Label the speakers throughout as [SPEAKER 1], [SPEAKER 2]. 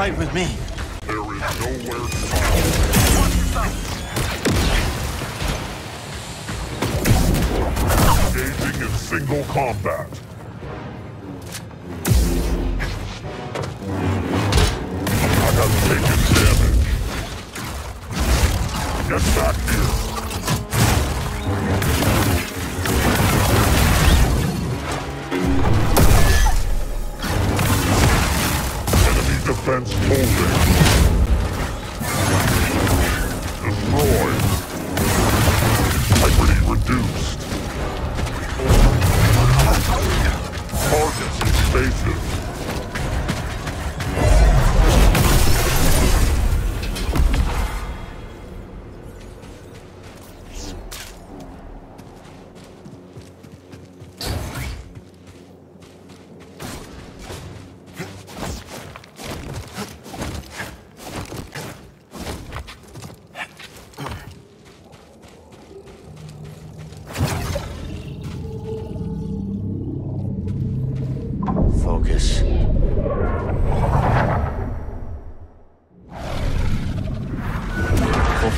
[SPEAKER 1] Fight with me.
[SPEAKER 2] There is nowhere to hide. Engaging in single combat. I have taken damage. Get back here. Defense holding.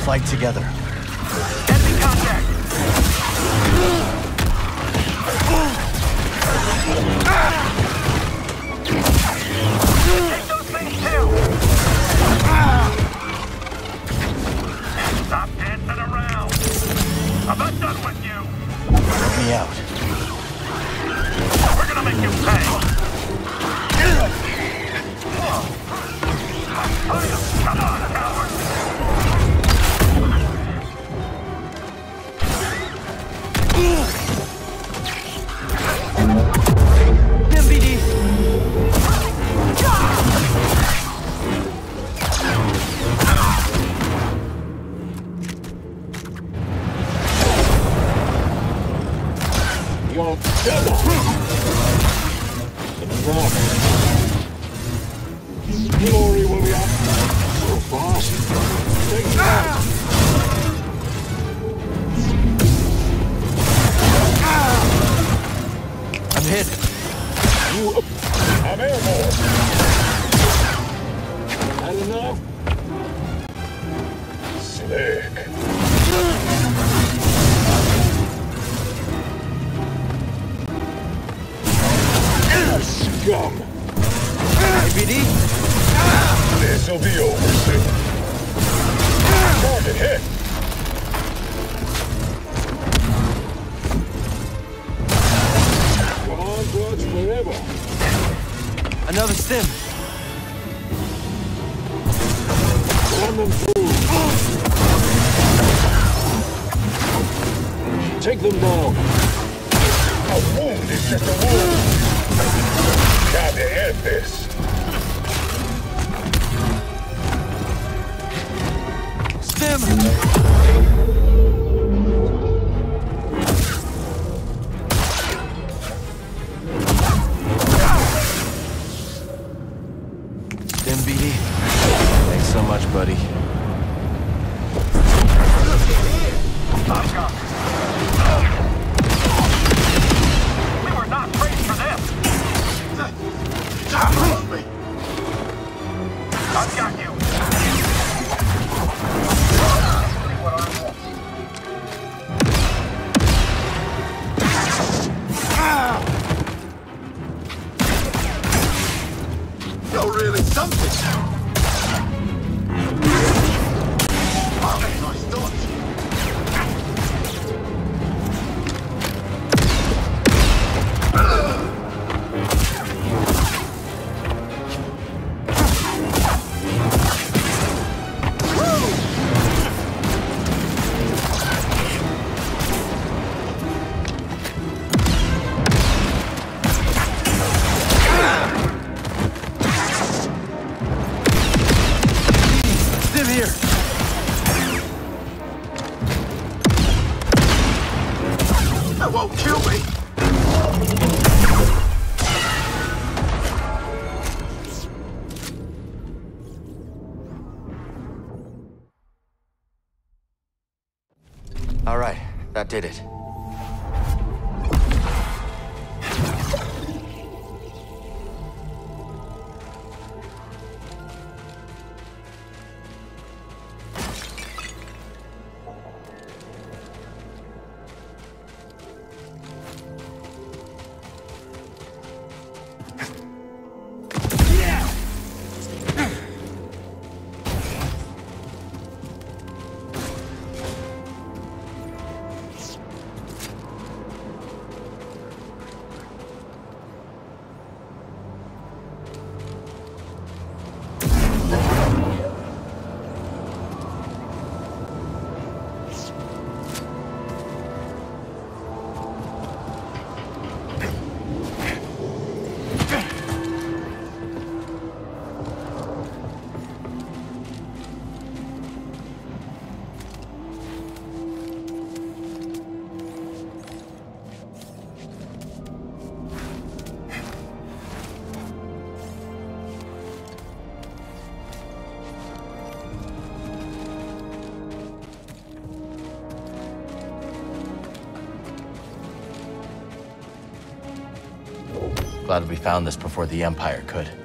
[SPEAKER 1] Fight together.
[SPEAKER 3] Enemy contact! Take those things too! Stop dancing around! I'm not done with you!
[SPEAKER 1] Let me out.
[SPEAKER 3] We're gonna make you pay!
[SPEAKER 4] Glory will be up so fast. Take that!
[SPEAKER 1] I'm hit.
[SPEAKER 4] You I'm airborne. Enough? Slick. Scum!
[SPEAKER 1] MBD?
[SPEAKER 4] This'll be over soon. Target hit! Come on, forever.
[SPEAKER 1] Another stim.
[SPEAKER 4] Run them through. Take them down. A wound is just a wound.
[SPEAKER 1] Much, buddy. All right, that did it. Glad we found this before the Empire could.